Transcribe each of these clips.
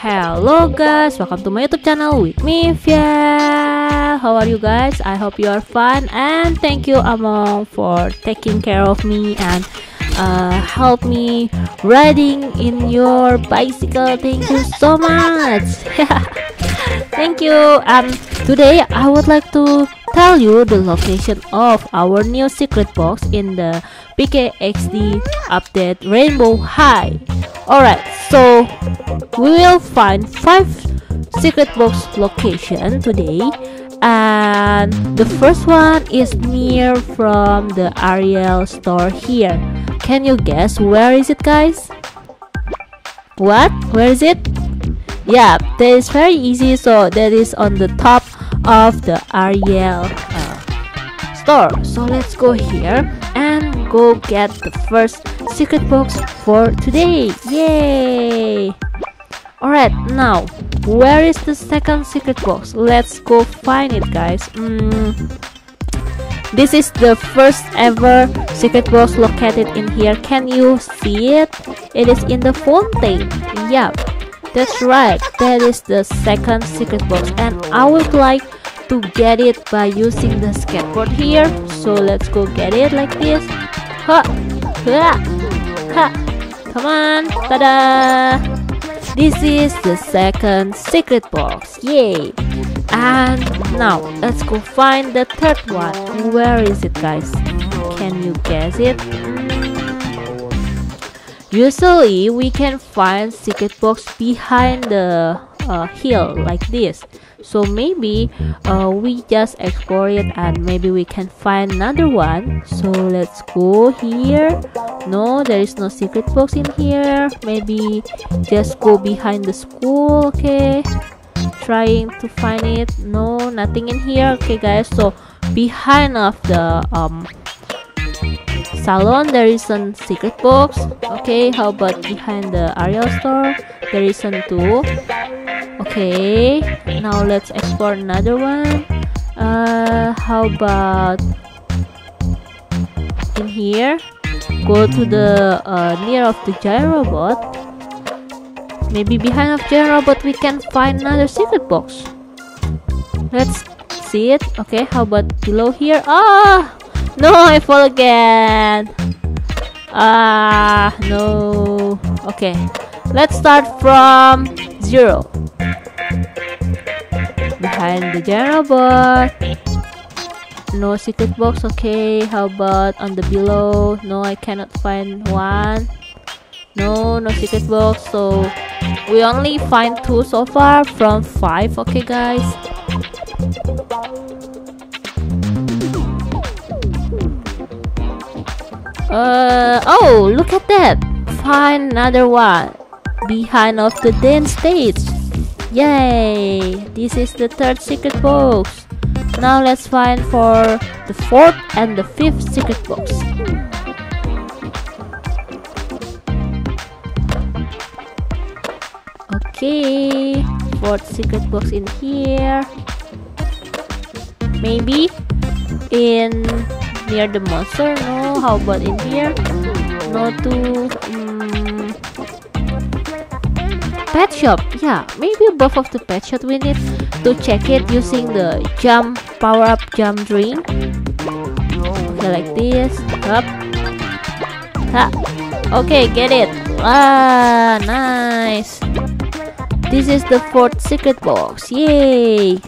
Hello guys, welcome to my YouTube channel with me Via. How are you guys? I hope you are fine and thank you Among for taking care of me and uh, help me riding in your bicycle. Thank you so much. thank you. Um, today I would like to tell you the location of our new secret box in the PKXD update Rainbow High. Alright, so we will find 5 secret box location today and the first one is near from the Ariel store here. Can you guess where is it guys? What? Where is it? Yeah, that is very easy so that is on the top of the Ariel uh, store. So let's go here and go get the first secret box for today. Yay! Alright, now where is the second secret box? Let's go find it, guys. Mm, this is the first ever secret box located in here. Can you see it? It is in the fountain. Yep, that's right. That is the second secret box, and I would like to get it by using the skateboard here. So let's go get it like this. Ha, ha, ha. Come on, tada! This is the second secret box. Yay! And now let's go find the third one. Where is it, guys? Can you guess it? Usually we can find secret box behind the uh, hill like this. So maybe uh, we just explore it and maybe we can find another one. So let's go here. No, there is no secret box in here. Maybe just go behind the school. Okay, trying to find it. No, nothing in here. Okay, guys. So behind of the um salon there is a secret box. Okay how about behind the Ariel store? There is a too okay now let's explore another one. Uh how about in here? Go to the uh, near of the giant robot. Maybe behind of giant robot we can find another secret box. Let's see it. Okay how about below here? Ah no, I fall again. Ah, no. Okay, let's start from zero. Behind the general bot. No secret box. Okay, how about on the below? No, I cannot find one. No, no secret box. So we only find two so far from five. Okay, guys. Uh, oh, look at that! Find another one behind of the den stage. Yay! This is the third secret box. Now let's find for the fourth and the fifth secret box. Okay, fourth secret box in here. Maybe in near the monster no how about in here? No to um, pet shop. Yeah maybe both of the pet shop we need to check it using the jump power up jump drink okay like this. Up. Ha. okay get it. Ah nice. This is the fourth secret box. Yay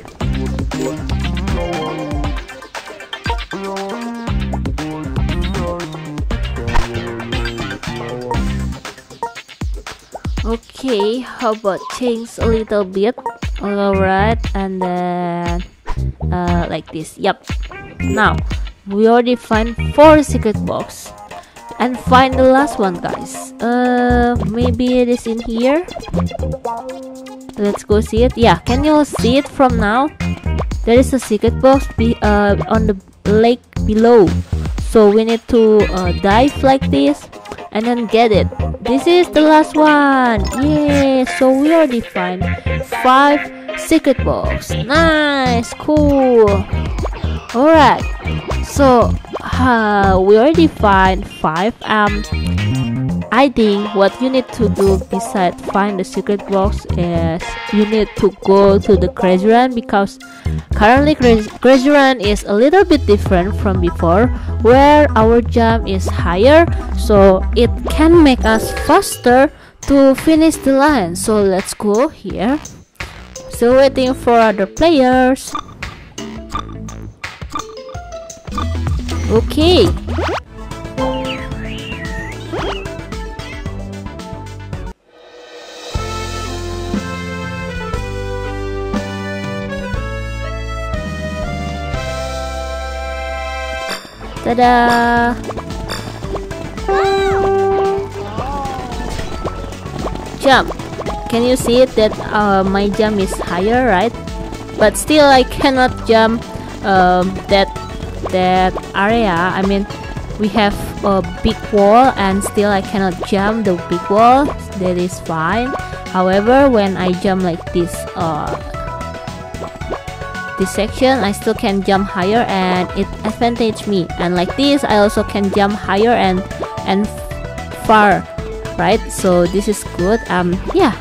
okay how about change a little bit? All right and then uh, like this. Yep now we already find four secret box. And find the last one guys. Uh maybe it is in here? Let's go see it. Yeah can you see it from now? There is a secret box be uh on the lake below. So we need to uh, dive like this and then get it. This is the last one. Yay! So we already find five secret box. Nice, cool. Alright. So uh, we already find five um I think what you need to do besides find the secret box is you need to go to the crazy run because currently crazy run is a little bit different from before where our jump is higher. So it can make us faster to finish the line. So let's go here. Still waiting for other players. Okay Tada! Jump! Can you see it that uh, my jump is higher, right? But still I cannot jump um, that that area. I mean, we have a big wall and still I cannot jump the big wall. That is fine. However, when I jump like this, uh, this section I still can jump higher and it advantage me. And like this I also can jump higher and and far right? So this is good. Um yeah.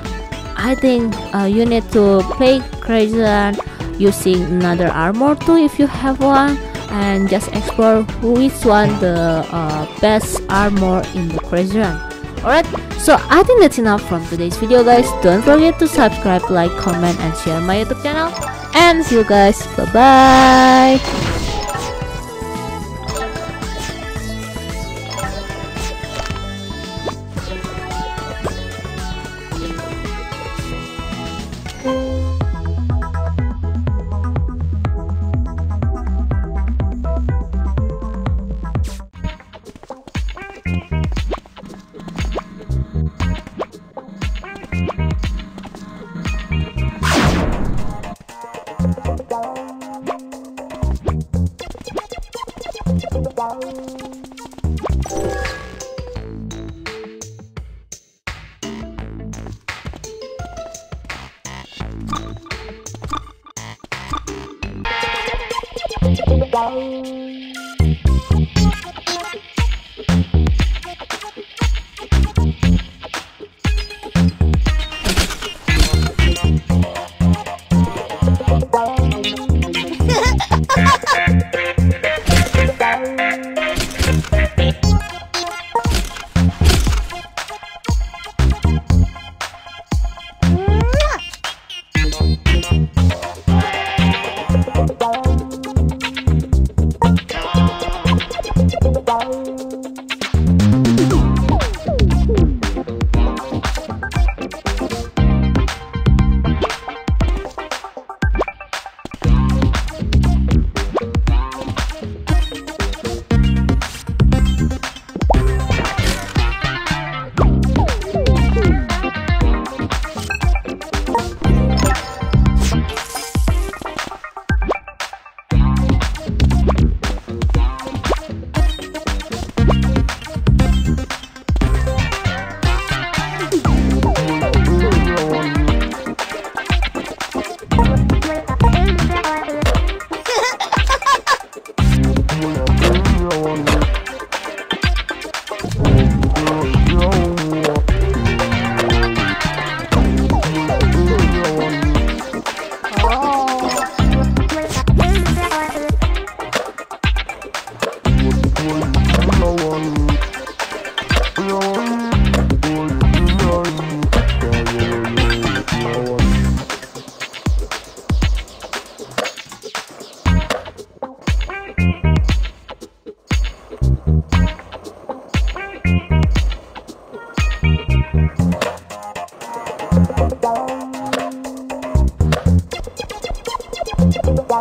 I think uh, you need to play crazy run using another armor too if you have one. And just explore which one the uh, best armor in the crazy run. Alright. So I think that's enough from today's video guys. Don't forget to subscribe like comment and share my youtube channel. And see you guys. Bye bye Tchau!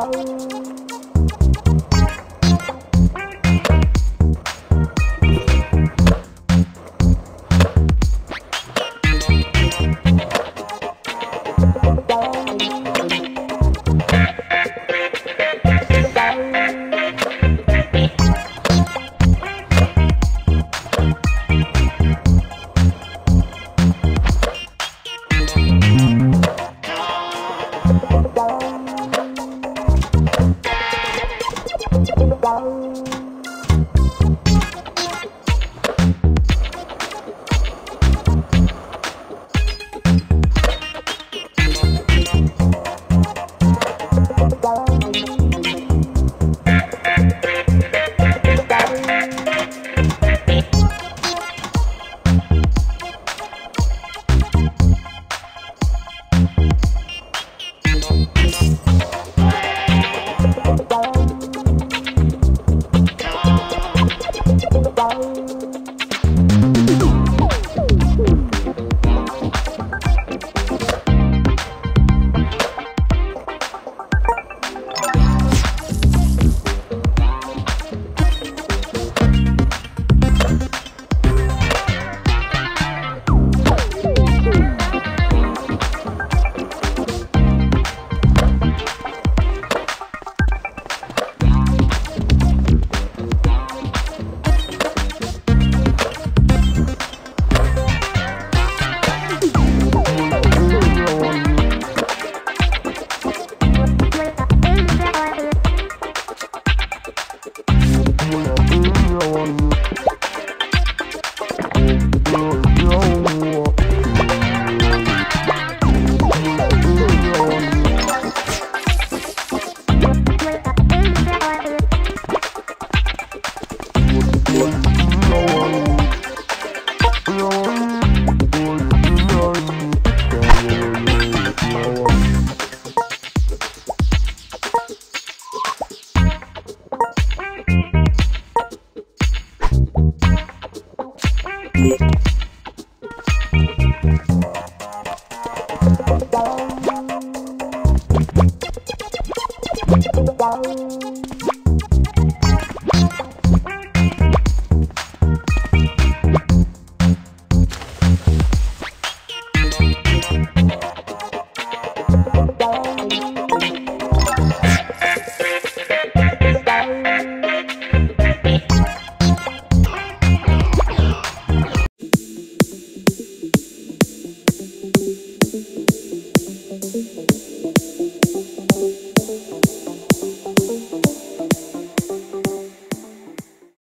拜。